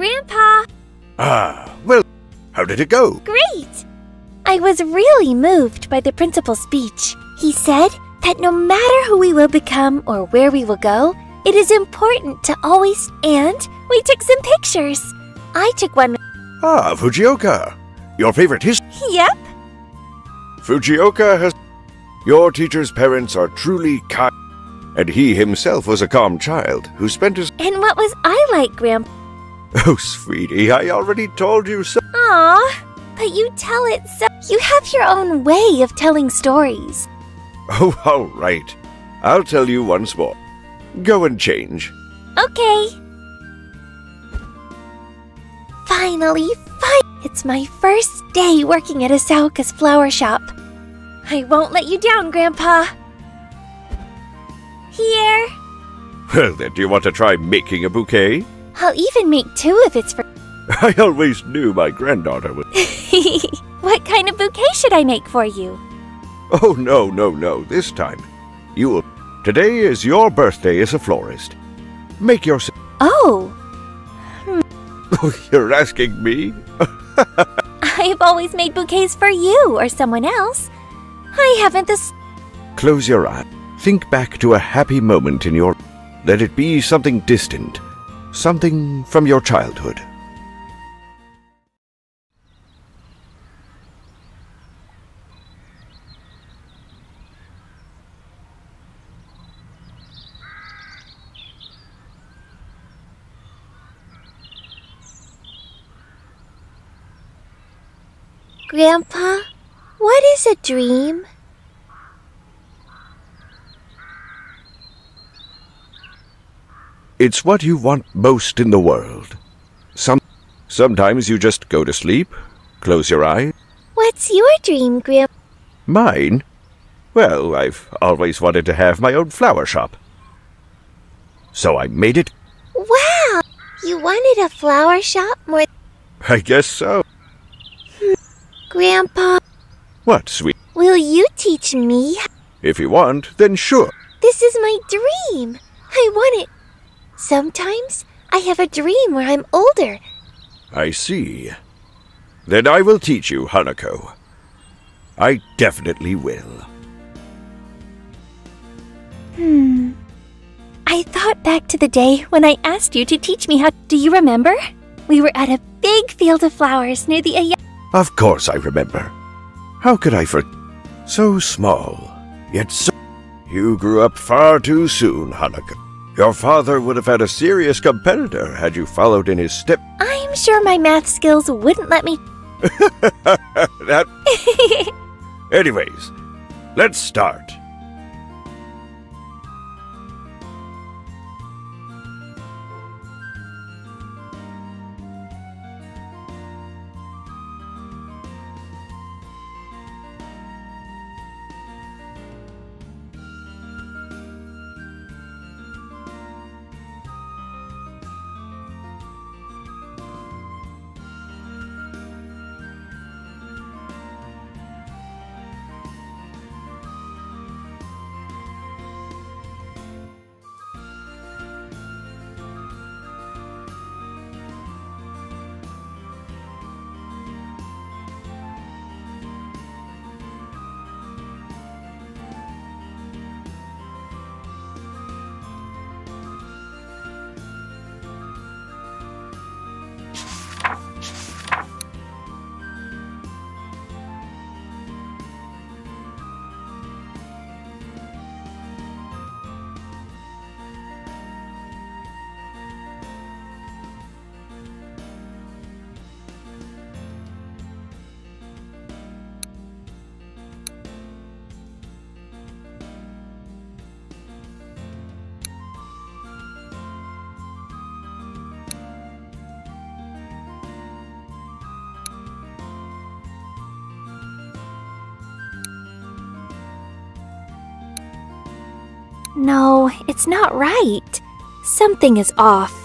Grandpa! Ah, well, how did it go? Great! I was really moved by the principal's speech. He said that no matter who we will become or where we will go, it is important to always. And we took some pictures. I took one. Ah, Fujioka. Your favorite history. Yep. Fujioka has. Your teacher's parents are truly kind. And he himself was a calm child who spent his. And what was I like, Grandpa? Oh, sweetie, I already told you so. Aw, but you tell it so. You have your own way of telling stories. Oh, all right. I'll tell you once more. Go and change. Okay. Finally, fine. It's my first day working at Asaoka's flower shop. I won't let you down, Grandpa. Here. Well, then, do you want to try making a bouquet? I'll even make two if it's for. I always knew my granddaughter would. what kind of bouquet should I make for you? Oh, no, no, no, this time. You will. Today is your birthday as a florist. Make yourself. Oh, Oh, you're asking me? I've always made bouquets for you or someone else. I haven't this. Close your eye. Think back to a happy moment in your. Let it be something distant. Something from your childhood. Grandpa, what is a dream? It's what you want most in the world. Some sometimes you just go to sleep, close your eyes. What's your dream, Grandpa? Mine? Well, I've always wanted to have my own flower shop. So I made it. Wow! You wanted a flower shop more. I guess so. Grandpa, What, sweet? will you teach me? If you want, then sure. This is my dream. I want it. Sometimes I have a dream where I'm older. I see. Then I will teach you, Hanako. I definitely will. Hmm. I thought back to the day when I asked you to teach me how. Do you remember? We were at a big field of flowers near the Aya. Of course I remember. How could I for so small, yet so You grew up far too soon, Hanako. Your father would have had a serious competitor had you followed in his step. I'm sure my math skills wouldn't let me. that Anyways, let's start. No, it's not right. Something is off.